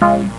Bye.